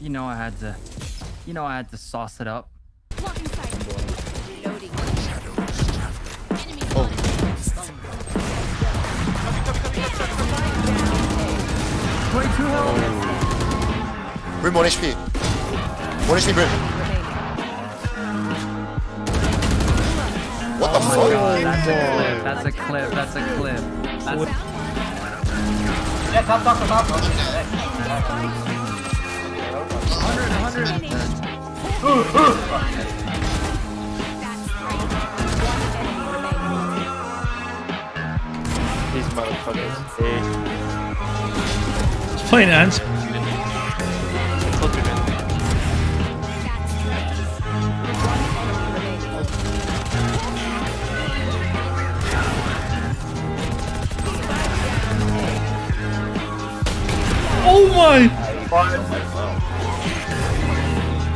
you know I had to, you know I had to sauce it up. Blocking sight. Loading. Oh. Twenty-two health. Brim 1 HP. 1 HP Brim. What the Oh fuck? god, that's a clip. That's a clip. That's a clip. That's Yeah, top, top, top, These motherfuckers. He's playing ants. Oh my!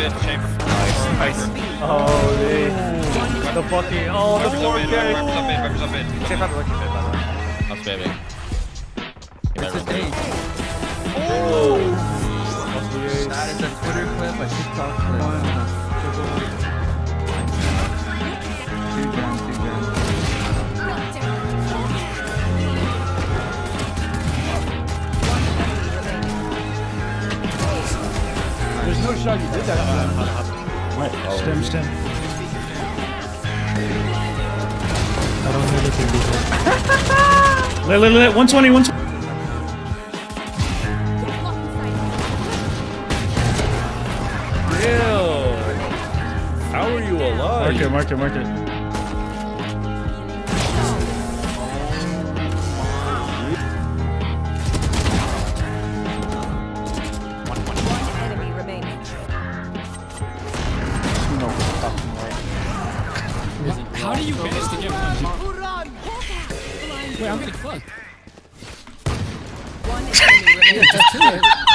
Enemy remaining. Better. Oh, the, the fucking, oh, the 4K. I'm spamming. It's a day. You did that. Stem, stem. I don't know anything before. Let, let, let, 120, 120. Real. How are you alive? Mark it, mark it, mark it. How do you manage to get one? Wait, I'm getting fucked.